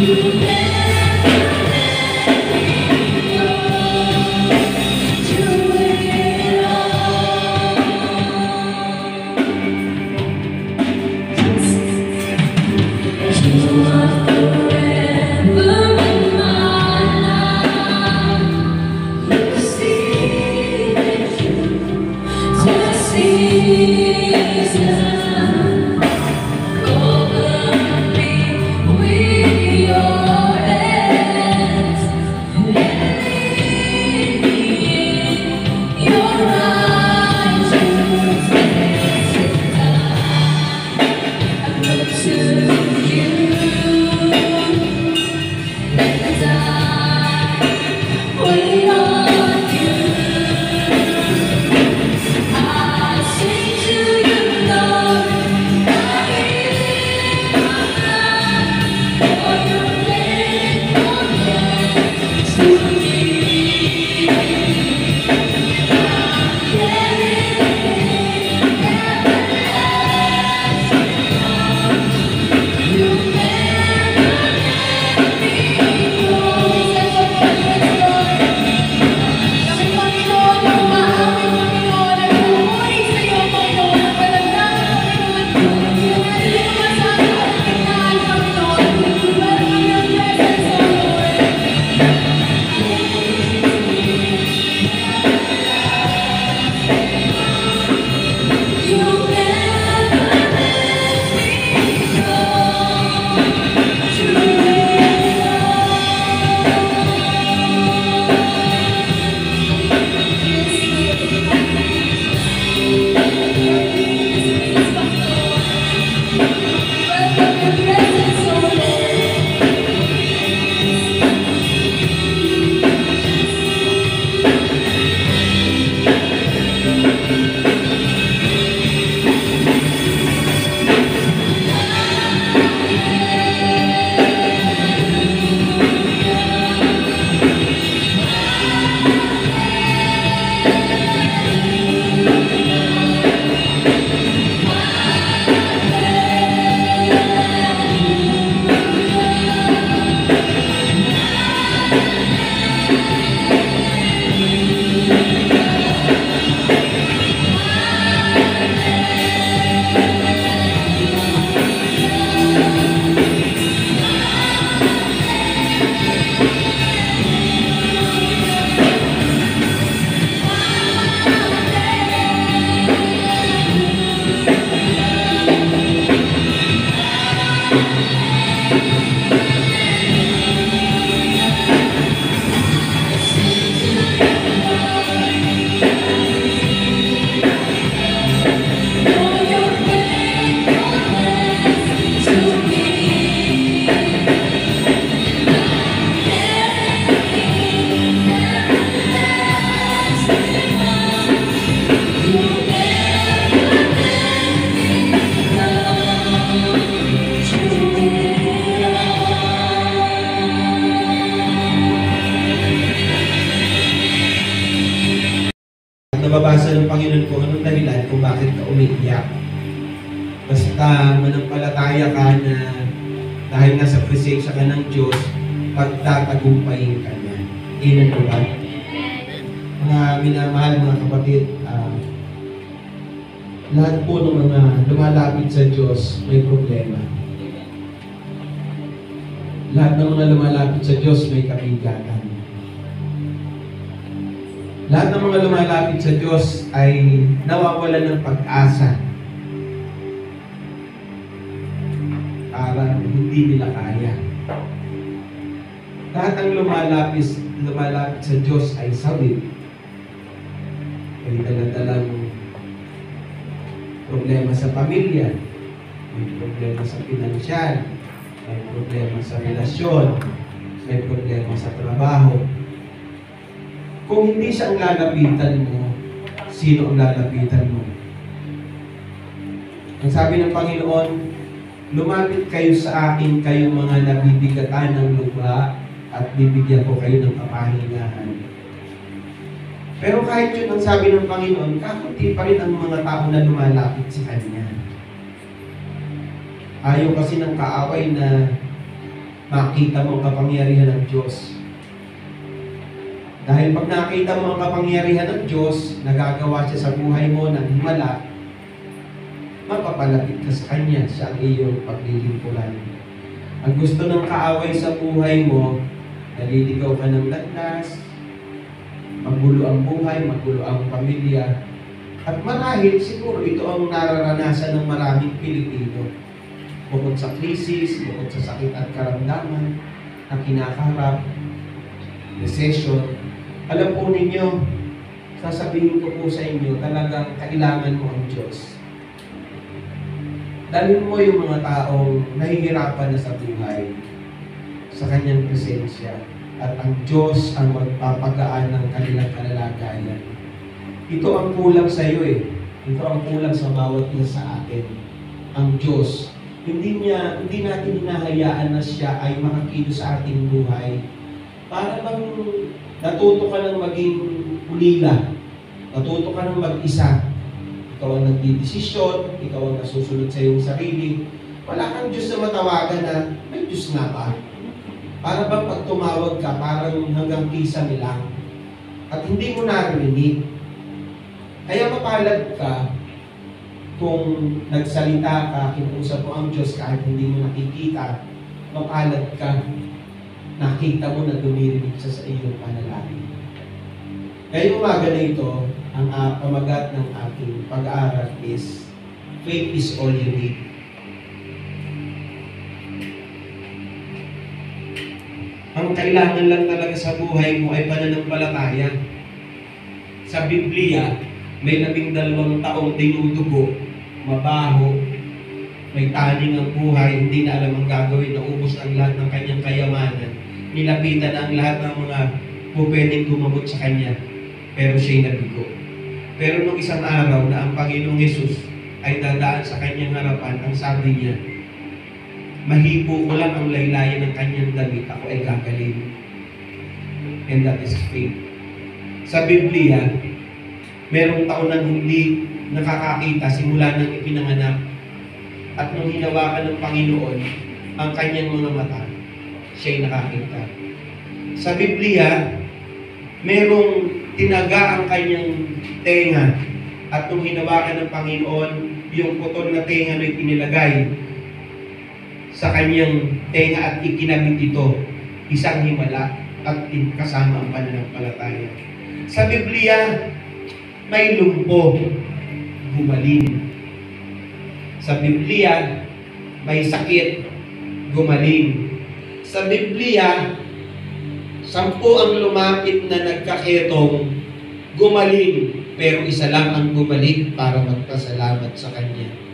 You Basta manampalataya ka na dahil nasa presensya ka ng Diyos, pagtatagumpayin ka niya. Po ba? Mga minamahal mga kapatid, ah, lahat po ng mga lumalapit sa Diyos may problema. Lahat ng mga lumalapit sa Diyos may kabigatan. Lahat ng mga lumalapit sa Diyos ay nawawalan ng pag-asa. Hindi nila kaya. Lahat ng lumalapit, lumalapit sa Diyos ay sawit. May daladalang problema sa pamilya, may problema sa pinansyal, may problema sa relasyon, may problema sa trabaho. Kung hindi siya ang lalapitan mo, sino ang lalapitan mo? Ang sabi ng Panginoon, lumapit kayo sa akin, kayong mga nabibigatan ng lupa, at bibigyan ko kayo ng kapahingahan. Pero kahit yun ang sabi ng Panginoon, kakunti pa rin ang mga tao na lumalapit sa Kanya. Ayaw kasi ng kaaway na makita mo ang kapangyarihan ng Diyos. Dahil pag nakita mo ang kapangyarihan ng Diyos, nagagawa siya sa buhay mo ng himala, mapapalapit ka sa Kanya, siya ang iyong paglilingkuran. Ang gusto ng kaaway sa buhay mo, naliligaw ka ng landas, magulo ang buhay, magulo ang pamilya, at marahil siguro ito ang nararanasan ng maraming Pilipino. Bukod sa krisis, bukod sa sakit at karamdaman na kinakaharap, recession, alam po ninyo, sasabihin ko po sa inyo, talagang kailangan mo ang Diyos. Dalhin mo yung mga taong nahihirapan na sa buhay sa kanyang presensya at ang Diyos ang magpapagaan ng kanilang kalalagayan. Ito ang kulang sa iyo eh. Ito ang kulang sa bawat isa sa atin. Ang Diyos. Hindi niya, hindi natin hinahayaan na siya ay makakilos sa ating buhay. Para bang natuto ka ng maging ulila. Natuto ka ng mag-isa. Ikaw ang nagdidesisyon, ikaw ang nasusunod sa iyong sarili. Wala kang Diyos na matawagan na may Diyos nga ba? Para bang pag tumawag ka, parang hanggang kisame lang. At hindi mo narinig. Kaya mapalad ka kung nagsalita ka, kinusap mo ang Diyos kahit hindi mo nakikita, mapalad ka, nakita mo na dumirinig siya sa iyong panalangin. Kaya umaga na ito, ang uh, pamagat ng ating pag-aaral is Faith is all you need. Ang kailangan lang talaga sa buhay mo ay pananampalataya. Sa Biblia, may labing dalawang taong dinudugo, mabaho, may taning ang buhay, hindi na alam ang gagawin, naubos ang lahat ng kanyang kayamanan. Nilapitan ang lahat ng mga pupwedeng gumamot sa kanya, pero siya'y nabigo. Pero nung isang araw na ang Panginoong Yesus ay dadaan sa kanyang harapan, ang sabi niya, mahipo ko lang ang laylayan ng kanyang damit, ako ay gagaling. And that is faith. Sa Biblia, merong taon na hindi nakakakita simula nang ipinanganak at nung hinawakan ng Panginoon ang kanyang mga mata, siya'y nakakita. Sa Biblia, merong tinaga ang kanyang tenga at nung hinawakan ng Panginoon, yung putol na tenga na ipinilagay sa kanyang tenga at ikinabit ito, isang himala at kasama ang pananampalataya. Sa Biblia, may lumpo, gumaling. Sa Biblia, may sakit, gumaling. Sa Biblia, sampu ang lumapit na nagkaketong, gumaling, pero isa lang ang gumaling para magpasalamat sa Kanya.